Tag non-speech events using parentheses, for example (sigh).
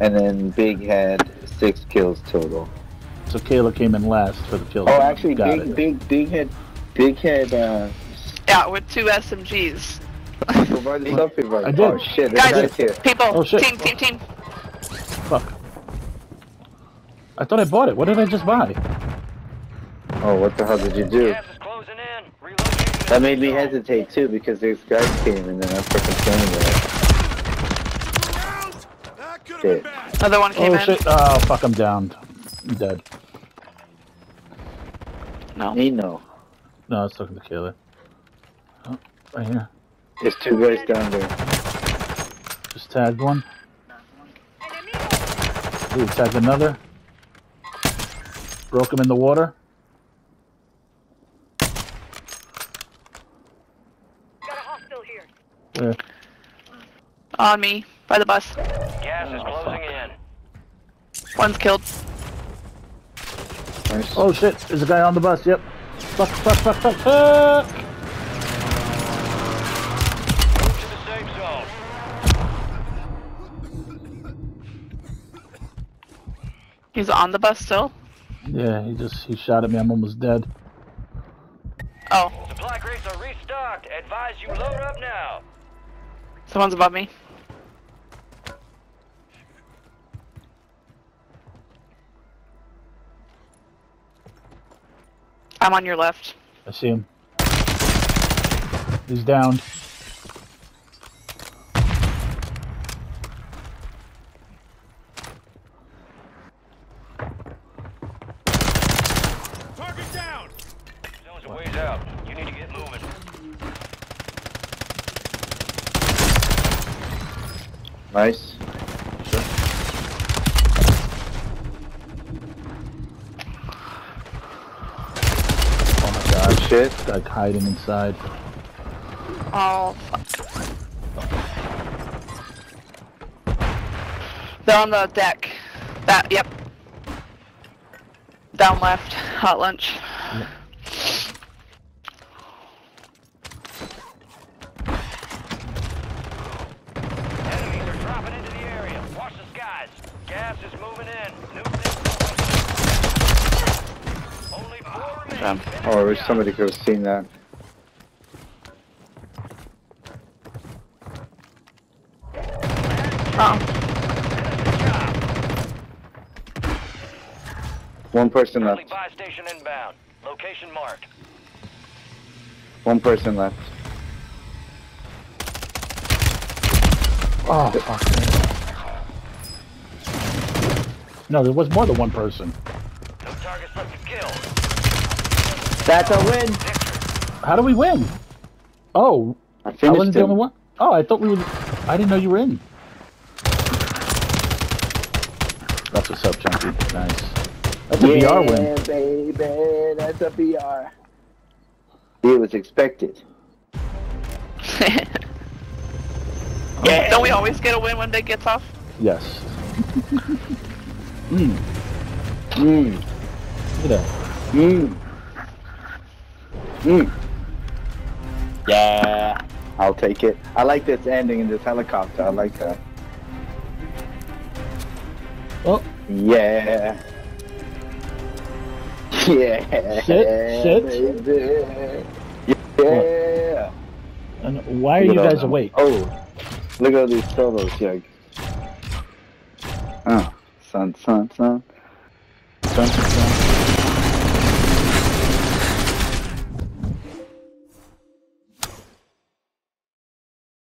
and then Big had six kills total. So Kayla came in last for the kill. Oh, actually, Got Big, it. Big, Big had, Big had, uh, Yeah, with two SMGs. provided something right. I did. Oh shit, Guys, guys here. people, Oh, shit. team, team, team. Fuck. I thought I bought it. What did I just buy? Oh, what the hell did you do? Gas is closing in. Relocating That made me hesitate too because these guys came and then I'm freaking standing That could have Shit. Another one came Oh in. shit. Oh fuck, I'm down. I'm dead. No. there. Nino. No, I was talking to it. Oh, right here. There's two guys down there. Just tagged one. Ooh, tagged another. Broke him in the water. Got a hostile Where? On me, by the bus. Gas is Oh, closing fuck. in. One's killed. Nice. Oh shit, there's a guy on the bus, yep. Fuck, fuck, fuck, fuck, fuck! To the safe zone. He's on the bus still. Yeah, he just, he shot at me, I'm almost dead. Oh, Supply crates are restocked. Advise you load up now. someone's above me. I'm on your left. I see him. He's down. Target down. Zone's a ways out. You need to get moving. Nice. Shit. like hiding inside. Oh, fuck. They're on the deck. That, yep. Down left. Hot lunch. Enemies are dropping into the area. Watch the skies. Gas is moving in. New Only four remain. Finish Oh, I wish somebody could have seen that. Oh, One person left. buy station inbound. Location marked. One person left. Oh, fuck. No, there was more than one person. No targets left to kill. That's a win. How do we win? Oh, I I wasn't the only one? Oh, I thought we were. I didn't know you were in. That's what's up, Chunky. Nice. That's a yeah, VR win. baby, that's a VR. It was expected. (laughs) yeah. Don't we always get a win when Big gets off? Yes. Mmm. (laughs) Mmm, Look at that. mmm, mmm. Yeah, I'll take it. I like this ending in this helicopter. I like that. Oh, Yeah. Yeah. Sit, sit. baby. Yeah. and why are Look you guys them. awake? Oh, look at all these solos, yeah. Oh, son, son, son. Son, son.